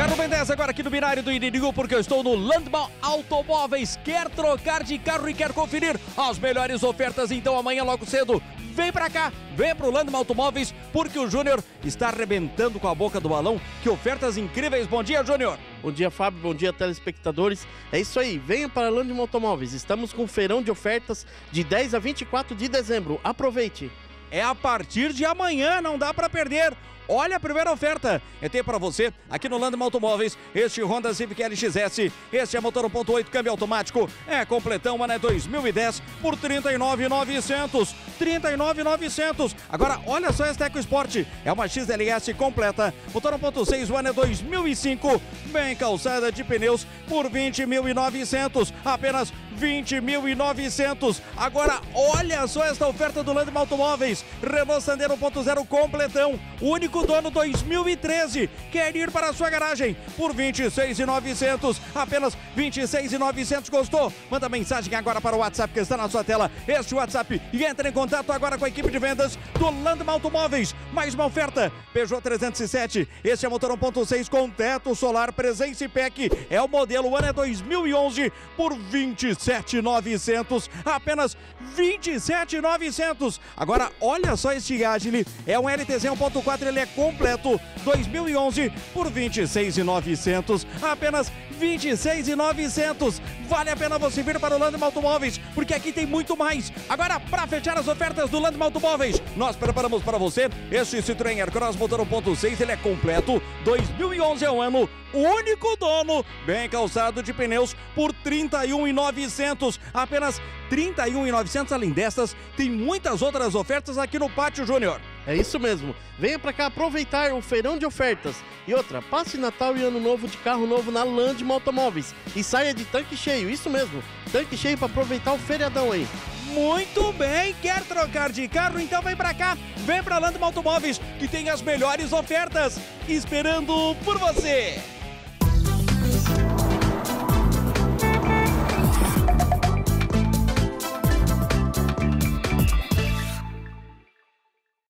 Carro Ben 10 agora aqui no binário do Iririgu, porque eu estou no Landmal Automóveis. Quer trocar de carro e quer conferir as melhores ofertas? Então amanhã logo cedo, vem pra cá, vem pro Landmal Automóveis, porque o Júnior está arrebentando com a boca do balão. Que ofertas incríveis. Bom dia, Júnior. Bom dia, Fábio. Bom dia, telespectadores. É isso aí, venha para a Landmal Automóveis. Estamos com um feirão de ofertas de 10 a 24 de dezembro. Aproveite! É a partir de amanhã, não dá para perder. Olha a primeira oferta. Eu tenho para você aqui no Landman Automóveis este Honda Civic LXS. Este é motor 1.8 câmbio automático. É completão, mano, é 2010 por 39.900. 39.900. Agora olha só esta EcoSport. É uma XLS completa. Motor 1.6 One é 2005. Bem calçada de pneus por 20.900. Apenas 20.900. Agora olha só esta oferta do Landman Automóveis. Renault Sandero 1.0 completão. Único dono 2013. Quer ir para a sua garagem por 26.900. Apenas 26.900. Gostou? Manda mensagem agora para o WhatsApp que está na sua tela. Este WhatsApp e entre em contato agora com a equipe de vendas do Landman Automóveis. Mais uma oferta. Peugeot 307. Este é motor 1.6 com teto solar presença e PEC. É o modelo ano é 2011 por 27.900. Apenas 27.900. Agora olha só este Agile. É um LTZ 1.4, ele é completo. 2011 por 26.900. Apenas 26.900. Vale a pena você vir para o Landman Automóveis, porque aqui tem muito mais. Agora, para fechar as ofertas do Landman Automóveis, nós preparamos para você este Citroën Aircross motor 1.6, ele é completo. 2011 é o ano, único dono, bem calçado de pneus por 31.900. Apenas 31.900 além destas, tem muitas outras ofertas aqui no Pátio Júnior. É isso mesmo. Venha para cá aproveitar o feirão de ofertas. E outra, passe Natal e Ano Novo de carro novo na Landman Automóveis. E saia de tanque cheio, isso mesmo. Tanque cheio para aproveitar o feriadão aí. Muito bem, quer trocar de carro? Então vem pra cá, vem pra Landman Automóveis, que tem as melhores ofertas, esperando por você.